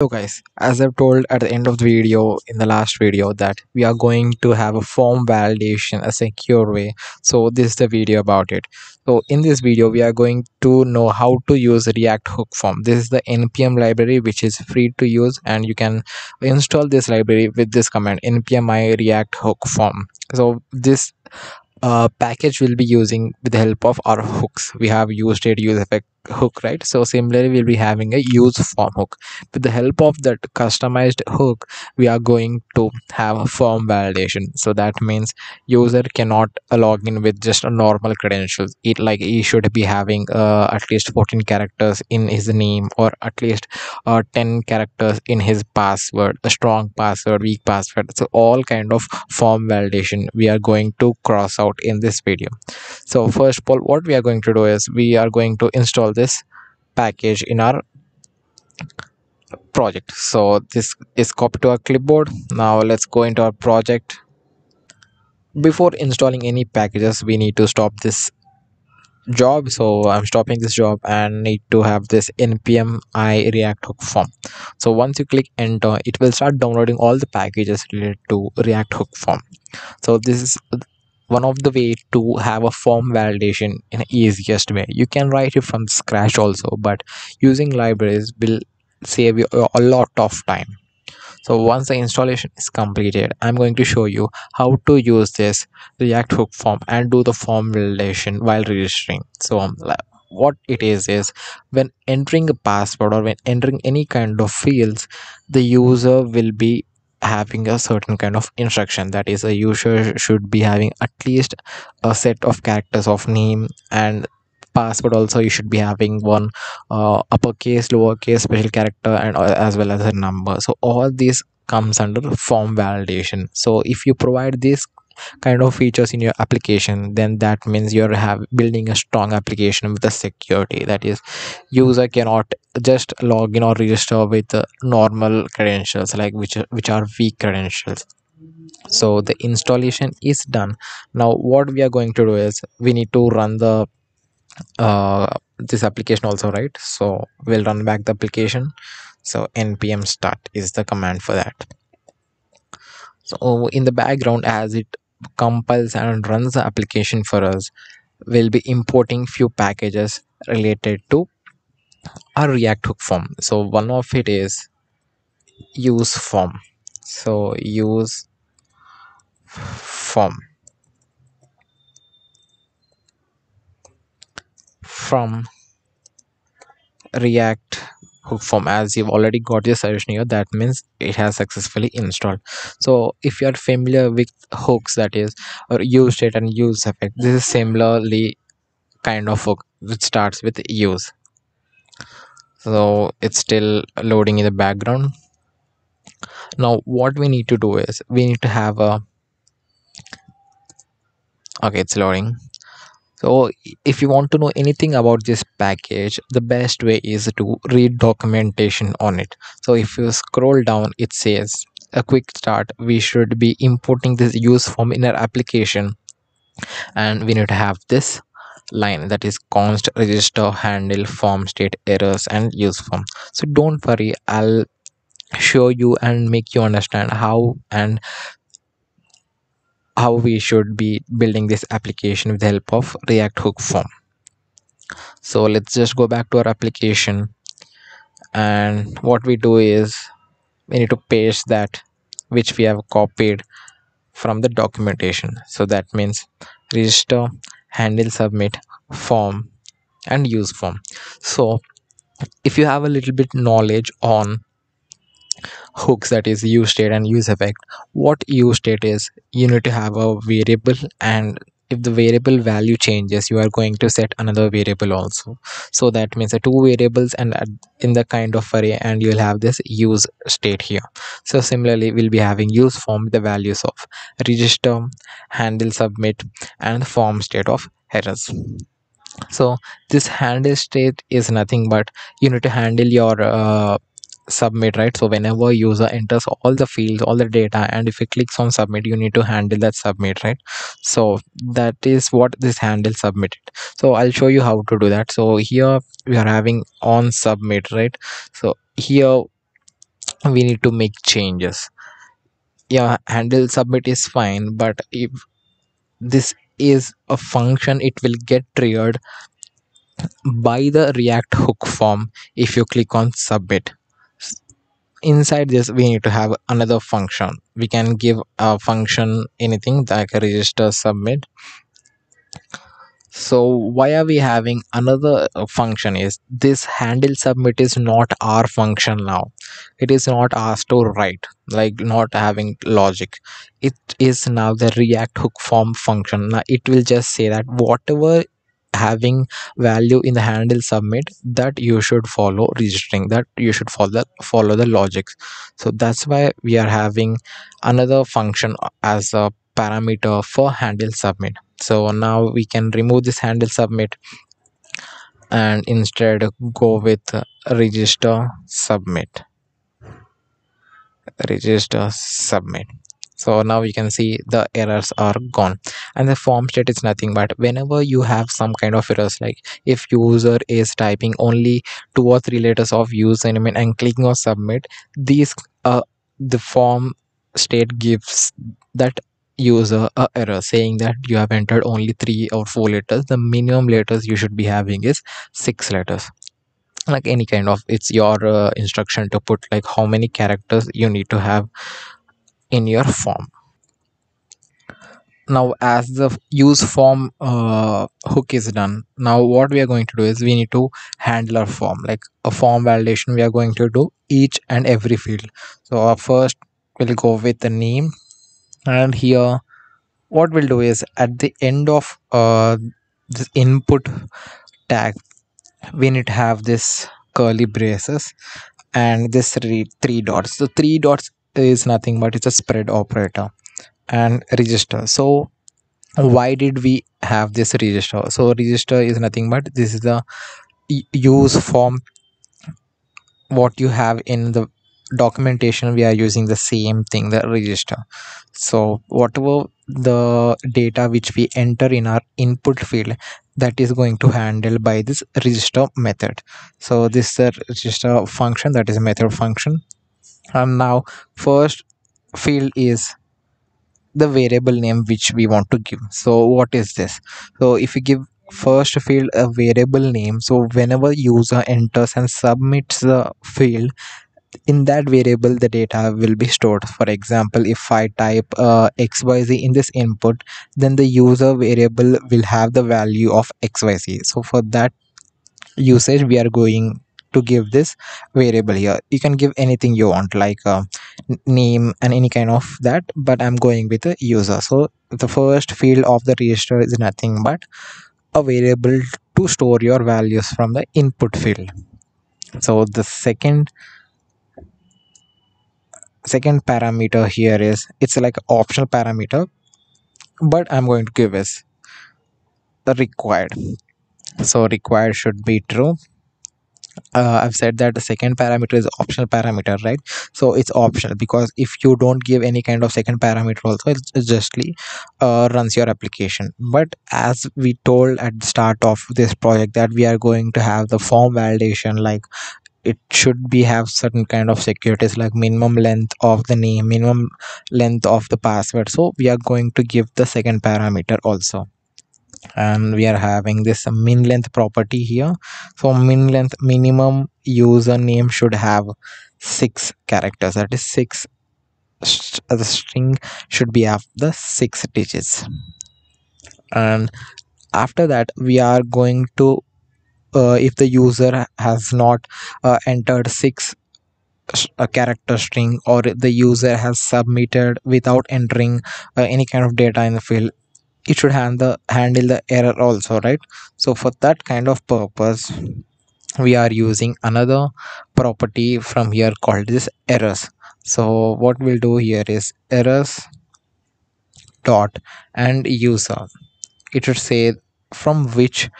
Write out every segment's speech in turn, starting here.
So guys, as I've told at the end of the video in the last video that we are going to have a form validation a secure way. So this is the video about it. So in this video, we are going to know how to use React hook form. This is the npm library which is free to use and you can install this library with this command npm i react hook form. So this uh, package will be using with the help of our hooks. We have used it use effect hook right? So similarly we'll be having a use form hook. With the help of that customized hook we are going to have a form validation. So that means user cannot log in with just a normal credentials. It like he should be having uh, at least 14 characters in his name or at least uh, 10 characters in his password a strong password weak password. So all kind of form validation we are going to cross out in this video. So first of all what we are going to do is we are going to install this package in our project. So this is copied to our clipboard. Now let's go into our project. Before installing any packages we need to stop this job. So i'm stopping this job and need to have this npm i react hook form. So once you click enter it will start downloading all the packages related to react hook form. So this is one of the way to have a form validation in easiest way. You can write it from scratch also but using libraries will save you a lot of time. So once the installation is completed i'm going to show you how to use this react hook form and do the form validation while registering. So um, what it is is when entering a password or when entering any kind of fields the user will be having a certain kind of instruction. That is a user should be having at least a set of characters of name and password also. You should be having one uh, uppercase lowercase special character and uh, as well as a number. So all this comes under form validation. So if you provide this kind of features in your application then that means you're have building a strong application with the security. That is user cannot just log in or register with the normal credentials like which which are weak credentials. So the installation is done. Now what we are going to do is we need to run the uh, this application also right? So we'll run back the application. So npm start is the command for that. So in the background as it compiles and runs the application for us. We'll be importing few packages related to our react hook form. So one of it is use form. So use form. From react hook form as you've already got your suggestion here that means it has successfully installed. So if you are familiar with hooks that is or use state and use effect this is similarly kind of hook which starts with use. So it's still loading in the background. Now what we need to do is we need to have a okay it's loading so if you want to know anything about this package the best way is to read documentation on it. So if you scroll down it says a quick start. We should be importing this use form in our application. And we need to have this line that is const register handle form state errors and use form. So don't worry. I'll show you and make you understand how and how we should be building this application with the help of react hook form. So let's just go back to our application. And what we do is we need to paste that which we have copied from the documentation. So that means register handle submit form and use form. So if you have a little bit knowledge on hooks that is use state and use effect what use state is you need to have a variable and if the variable value changes you are going to set another variable also. So that means the two variables and in the kind of array and you'll have this use state here. So similarly we'll be having use form the values of register handle submit and form state of errors. So this handle state is nothing but you need to handle your uh, submit right? So whenever user enters all the fields all the data and if it clicks on submit you need to handle that submit right? So that is what this handle submitted. So i'll show you how to do that. So here we are having on submit right? So here we need to make changes. Yeah handle submit is fine but if this is a function it will get triggered by the react hook form if you click on submit inside this we need to have another function. We can give a function anything like a register submit. So why are we having another uh, function is this handle submit is not our function now. It is not asked to write like not having logic. It is now the react hook form function. Now it will just say that whatever having value in the handle submit that you should follow registering that you should follow follow the logics. So that's why we are having another function as a parameter for handle submit so now we can remove this handle submit and instead go with register submit. Register submit so now you can see the errors are gone. And the form state is nothing but whenever you have some kind of errors like if user is typing only two or three letters of username and clicking on submit these uh the form state gives that user a error saying that you have entered only three or four letters. The minimum letters you should be having is six letters. Like any kind of it's your uh, instruction to put like how many characters you need to have in your form. Now as the use form uh, hook is done now what we are going to do is we need to handle our form. Like a form validation we are going to do each and every field. So our first we'll go with the name and here what we'll do is at the end of uh, this input tag we need to have this curly braces and this three, three dots. The three dots is nothing but it's a spread operator and register. So why did we have this register? So register is nothing but this is the use form what you have in the documentation. We are using the same thing the register. So whatever the data which we enter in our input field that is going to handle by this register method. So this is a register function that is a method function and now first field is the variable name which we want to give. So what is this? So if you give first field a variable name so whenever user enters and submits the field in that variable the data will be stored. For example if i type uh, xyz in this input then the user variable will have the value of xyz so for that usage we are going to give this variable here. You can give anything you want like uh, name and any kind of that but i'm going with a user. So the first field of the register is nothing but a variable to store your values from the input field. So the second second parameter here is it's like optional parameter but i'm going to give is the required. So required should be true uh, I've said that the second parameter is optional parameter, right? So it's optional because if you don't give any kind of second parameter also, it justly uh, runs your application. But as we told at the start of this project that we are going to have the form validation like it should be have certain kind of securities like minimum length of the name minimum length of the password so we are going to give the second parameter also and we are having this min length property here. So min length minimum username should have six characters. That is six the string should be of the six digits. And after that we are going to uh, if the user has not uh, entered six a character string or the user has submitted without entering uh, any kind of data in the field it should handle handle the error also right? So for that kind of purpose we are using another property from here called this errors. So what we'll do here is errors dot and user. It should say from which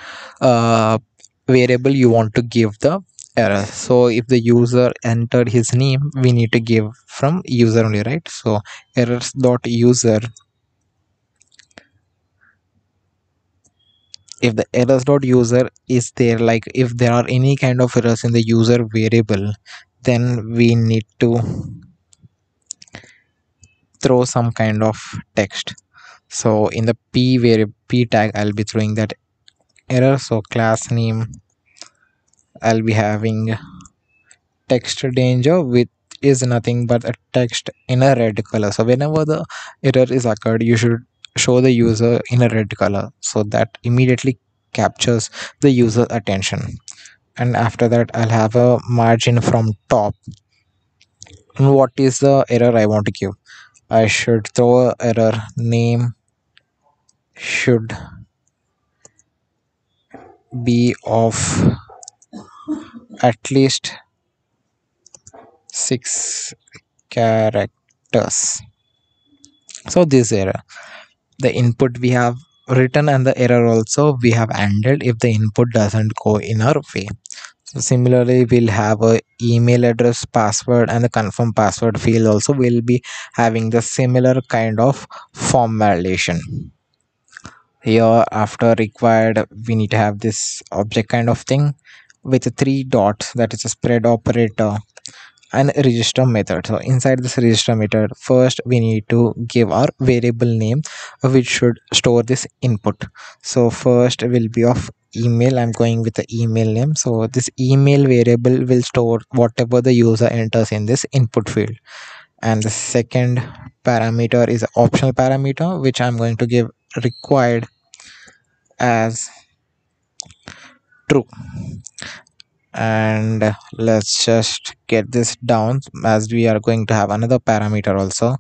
uh, variable you want to give the error. So if the user entered his name we need to give from user only right? So errors dot user if the errors dot user is there like if there are any kind of errors in the user variable then we need to throw some kind of text. So in the p variable p tag i'll be throwing that error. So class name i'll be having text danger with is nothing but a text in a red color. So whenever the error is occurred you should show the user in a red color so that immediately captures the user attention. And after that i'll have a margin from top. And what is the error i want to give? I should throw a error name should be of at least six characters. So this error the input we have written and the error also we have handled if the input doesn't go in our way. So similarly we'll have a email address password and the confirm password field also will be having the similar kind of form validation. Here after required we need to have this object kind of thing with three dots that is a spread operator and register method. So inside this register method first we need to give our variable name which should store this input. So first will be of email. I'm going with the email name. So this email variable will store whatever the user enters in this input field. And the second parameter is optional parameter which i'm going to give required as true and let's just get this down as we are going to have another parameter also.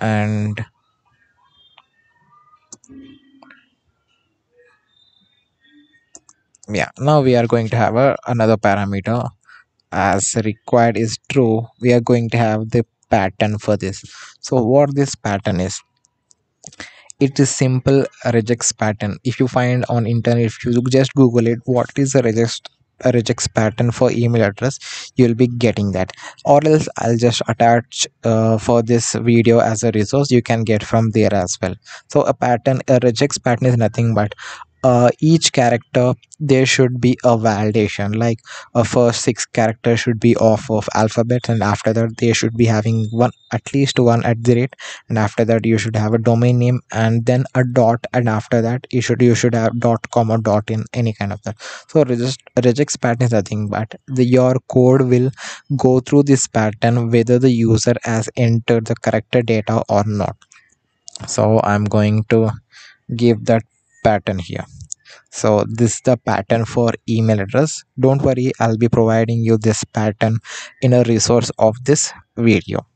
And yeah now we are going to have a, another parameter. As required is true we are going to have the pattern for this. So what this pattern is it is simple regex pattern. If you find on internet if you just google it what is a regex a regex pattern for email address you'll be getting that. Or else i'll just attach uh, for this video as a resource you can get from there as well. So a pattern a regex pattern is nothing but uh, each character there should be a validation. Like a first six characters should be off of alphabets and after that they should be having one at least one at the rate and after that you should have a domain name and then a dot and after that you should you should have dot comma dot in any kind of that. So regex, regex pattern is nothing but the your code will go through this pattern whether the user has entered the correct data or not. So i'm going to give that pattern here. So this is the pattern for email address. Don't worry i'll be providing you this pattern in a resource of this video.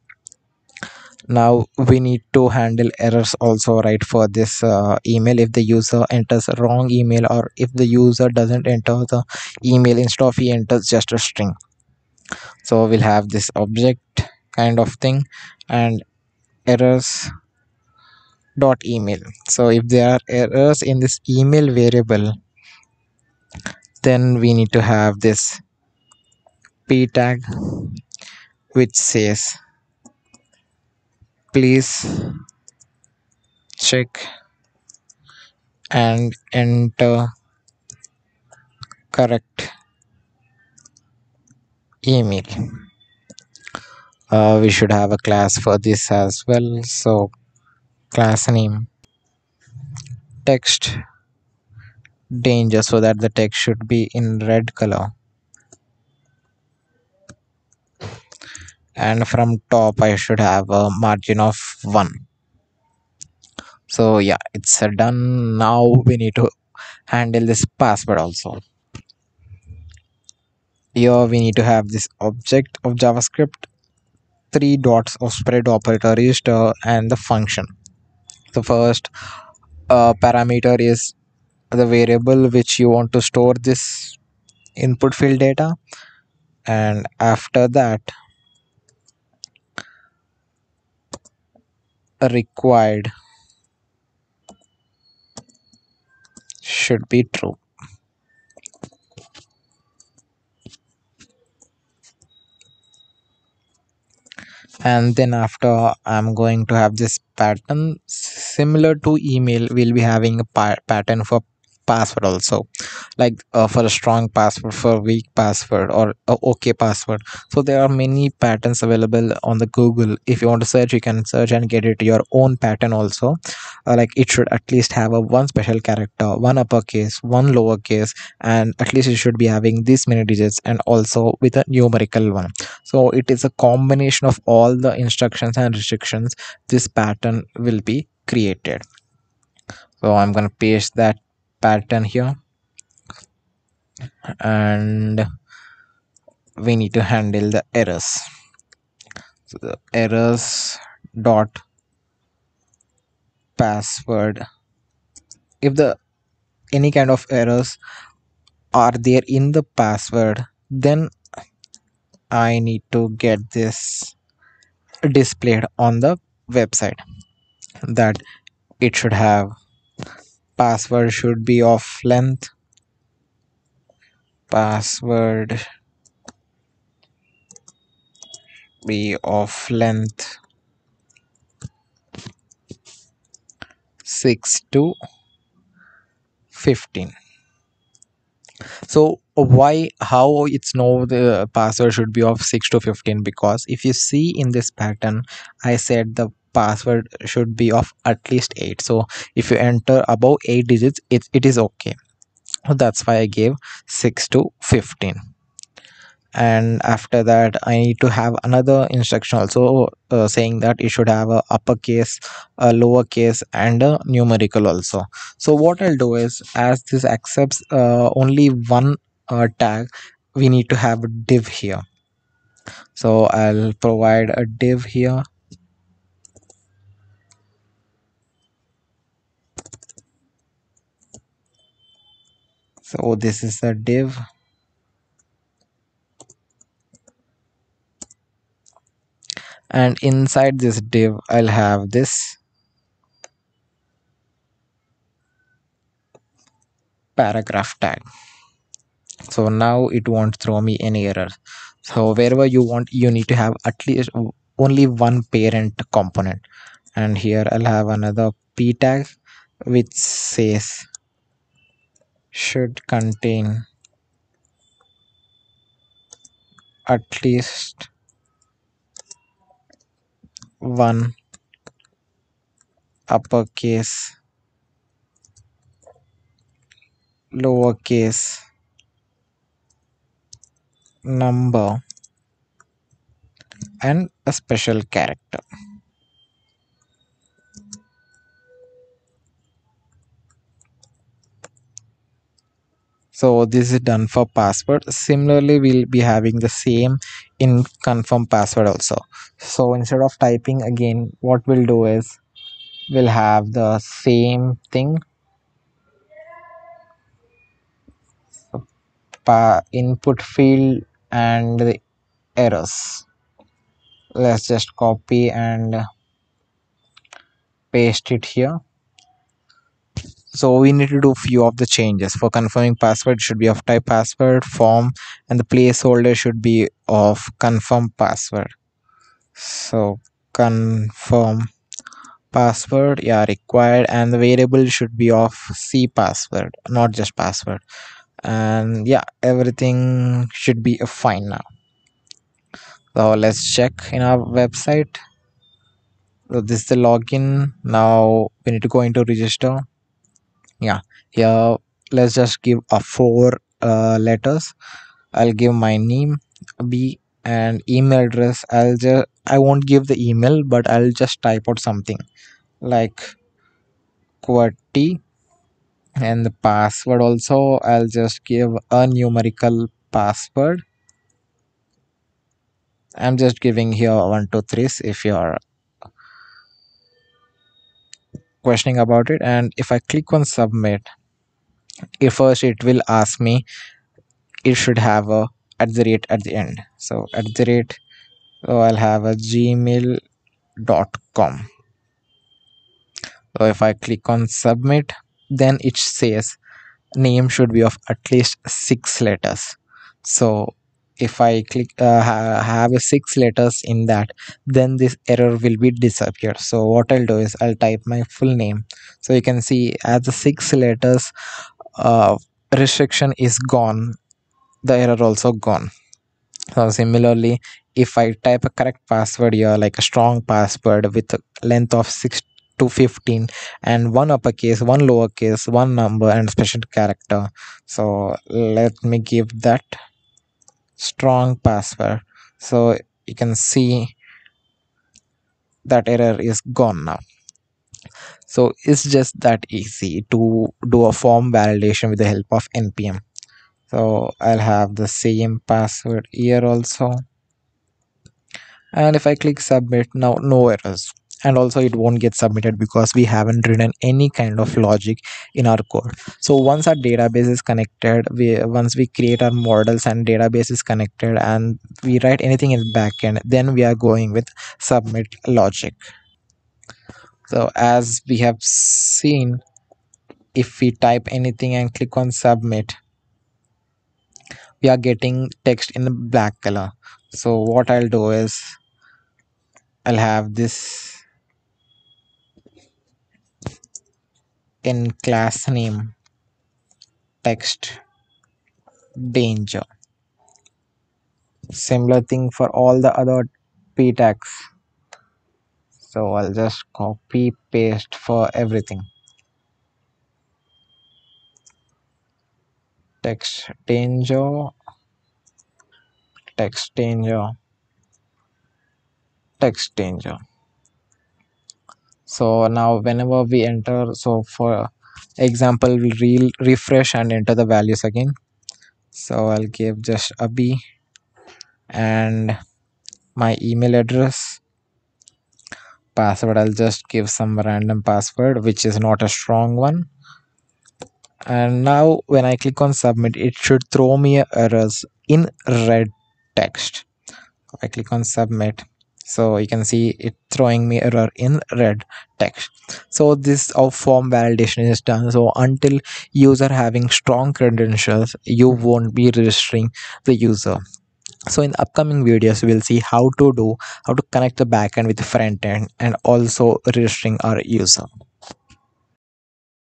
Now we need to handle errors also right for this uh, email. If the user enters a wrong email or if the user doesn't enter the email instead of he enters just a string. So we'll have this object kind of thing and errors dot email. So if there are errors in this email variable then we need to have this p tag which says please check and enter correct email. Uh, we should have a class for this as well. So class name. Text danger so that the text should be in red color. And from top I should have a margin of 1 so yeah it's done. Now we need to handle this password also. Here we need to have this object of javascript three dots of spread operator register and the function the first uh, parameter is the variable which you want to store this input field data. And after that required should be true. And then after i'm going to have this pattern similar to email we'll be having a pa- pattern for password also. Like uh, for a strong password for weak password or okay password. So there are many patterns available on the google. If you want to search you can search and get it your own pattern also. Uh, like it should at least have a one special character one uppercase one lowercase and at least it should be having this many digits and also with a numerical one. So it is a combination of all the instructions and restrictions this pattern will be created. So i'm to paste that pattern here. And we need to handle the errors. So the errors dot password. If the any kind of errors are there in the password then i need to get this displayed on the website that it should have. Password should be of length. Password be of length 6 to 15 so why how it's know the password should be of 6 to 15 because if you see in this pattern i said the password should be of at least 8 so if you enter above 8 digits it, it is okay. So that's why i gave 6 to 15 and after that i need to have another instruction also uh, saying that it should have a uppercase a lowercase and a numerical also. So what i'll do is as this accepts uh, only one uh, tag we need to have a div here. So i'll provide a div here so this is a div. And inside this div I'll have this. Paragraph tag. So now it won't throw me any error. So wherever you want you need to have at least only one parent component. And here I'll have another p tag which says should contain at least one uppercase lowercase number and a special character so this is done for password. Similarly we'll be having the same in confirm password also. So instead of typing again what we'll do is we'll have the same thing. Pa input field and the errors. Let's just copy and paste it here so we need to do few of the changes. For confirming password should be of type password form and the placeholder should be of confirm password. So confirm password yeah required and the variable should be of c password not just password. And yeah everything should be fine now. So let's check in our website. So this is the login. Now we need to go into register yeah. Here let's just give a four uh, letters. I'll give my name b and email address. I'll just i won't give the email but i'll just type out something like qwerty and the password also. I'll just give a numerical password. I'm just giving here one two three if you're questioning about it. And if i click on submit if first it will ask me it should have a at the rate at the end. So at the rate so i'll have a gmail.com so if i click on submit then it says name should be of at least six letters. So if i click uh, ha- have a six letters in that then this error will be disappear so what i'll do is i'll type my full name. So you can see as the six letters uh, restriction is gone. The error also gone. So similarly if i type a correct password here like a strong password with a length of 6 to 15 and one uppercase one lowercase one number and special character. So let me give that strong password. So you can see that error is gone now. So it's just that easy to do a form validation with the help of npm so i'll have the same password here also. And if i click submit now no errors and also it won't get submitted because we haven't written any kind of logic in our code. So once our database is connected we once we create our models and database is connected and we write anything in the backend then we are going with submit logic. So as we have seen if we type anything and click on submit we are getting text in black color. So what i'll do is i'll have this in class name. Text. Danger. Similar thing for all the other p tags so i'll just copy paste for everything. Text danger. Text danger. Text danger so now whenever we enter so for example we'll re refresh and enter the values again. So i'll give just abhi and my email address. Password i'll just give some random password which is not a strong one. And now when i click on submit it should throw me errors in red text. I click on submit so you can see it throwing me error in red text. So this of form validation is done. So until user having strong credentials you won't be registering the user. So in upcoming videos we'll see how to do how to connect the backend with the front end and also registering our user